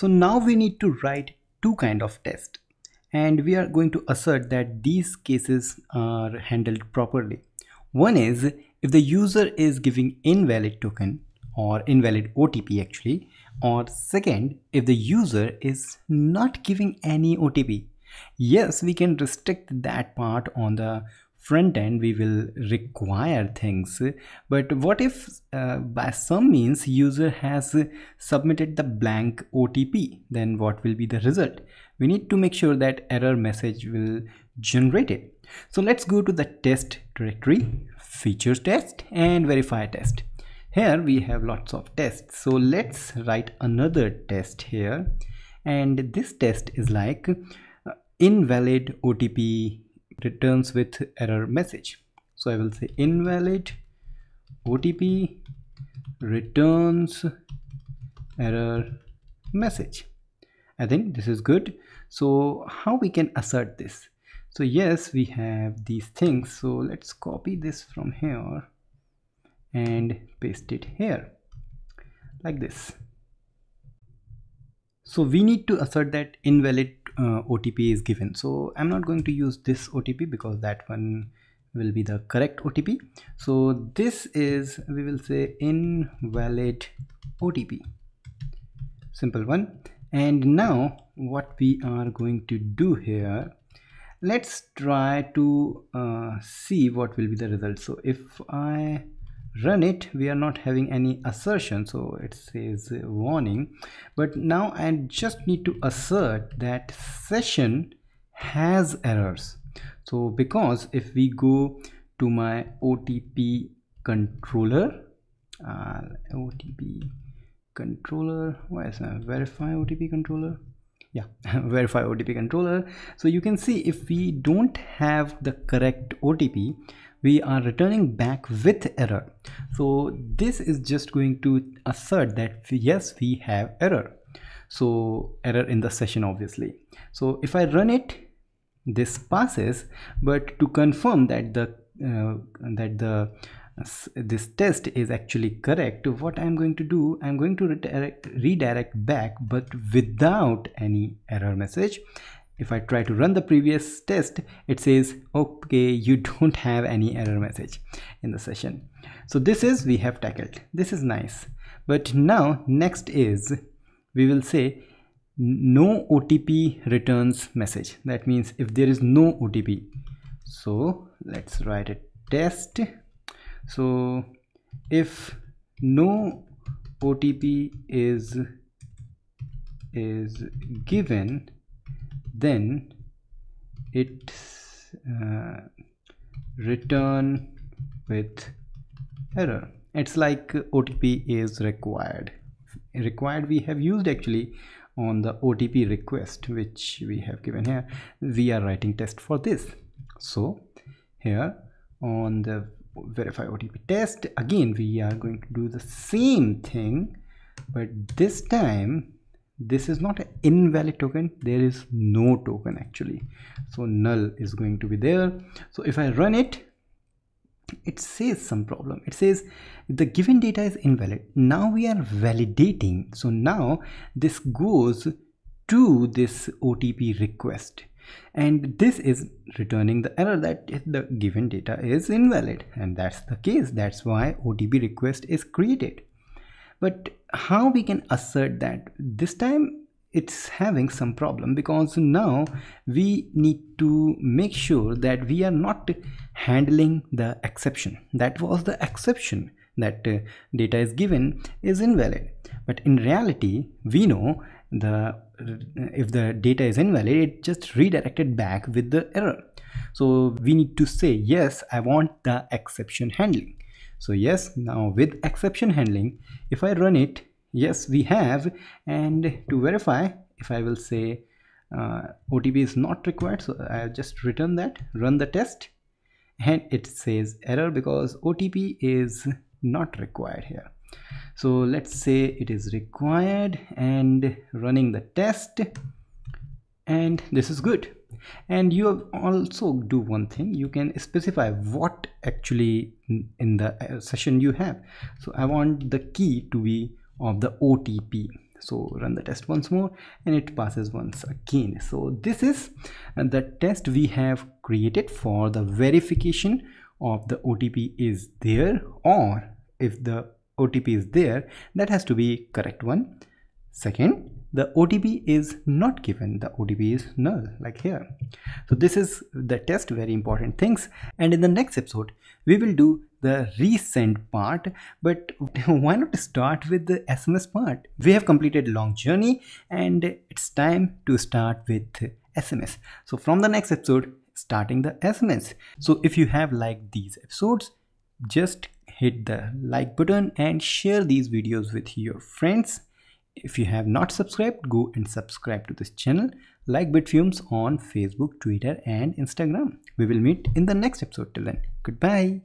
so now we need to write two kind of test. And we are going to assert that these cases are handled properly. One is if the user is giving invalid token or invalid OTP actually or second if the user is not giving any OTP yes we can restrict that part on the front end we will require things. But what if uh, by some means user has submitted the blank OTP then what will be the result? We need to make sure that error message will generate it. So let's go to the test directory features test and verify test. Here we have lots of tests. So let's write another test here. And this test is like uh, invalid OTP returns with error message. So I will say invalid OTP returns error message. I think this is good. So how we can assert this? So yes we have these things. So let's copy this from here and paste it here like this. So we need to assert that invalid uh, OTP is given. So I'm not going to use this OTP because that one will be the correct OTP so this is we will say invalid OTP simple one. And now what we are going to do here let's try to uh, see what will be the result. So if I run it we are not having any assertion so it says warning. But now I just need to assert that session has errors. So because if we go to my OTP controller uh, OTP controller why is that verify OTP controller yeah verify otp controller. So you can see if we don't have the correct otp we are returning back with error. So this is just going to assert that yes we have error. So error in the session obviously. So if i run it this passes but to confirm that the uh, that the this test is actually correct. What i'm going to do i'm going to redirect, redirect back but without any error message. If i try to run the previous test it says okay you don't have any error message in the session. So this is we have tackled. This is nice. But now next is we will say no otp returns message. That means if there is no otp so let's write a test so if no OTP is is given then it uh, return with error. It's like OTP is required. Required we have used actually on the OTP request which we have given here. We are writing test for this. So here on the verify OTP test. Again we are going to do the same thing but this time this is not an invalid token. There is no token actually. So null is going to be there. So if I run it it says some problem. It says the given data is invalid. Now we are validating. So now this goes to this OTP request and this is returning the error that the given data is invalid. And that's the case. That's why OTP request is created. But how we can assert that? This time it's having some problem because now we need to make sure that we are not handling the exception. That was the exception that uh, data is given is invalid. But in reality we know the if the data is invalid it just redirected back with the error. So we need to say yes i want the exception handling. So yes now with exception handling if i run it yes we have. And to verify if i will say uh, otp is not required so i have just written that run the test and it says error because otp is not required here so let's say it is required and running the test and this is good. And you also do one thing. You can specify what actually in the uh, session you have. So i want the key to be of the otp so run the test once more and it passes once again. So this is the test we have created for the verification of the OTP is there or if the OTP is there that has to be correct one. Second the OTP is not given. The OTP is null like here. So this is the test very important things. And in the next episode we will do the resend part but why not start with the SMS part? We have completed long journey and it's time to start with SMS so from the next episode starting the SMS so if you have liked these episodes just hit the like button and share these videos with your friends if you have not subscribed, go and subscribe to this channel. Like Bitfumes on Facebook, Twitter and Instagram. We will meet in the next episode. Till then, goodbye.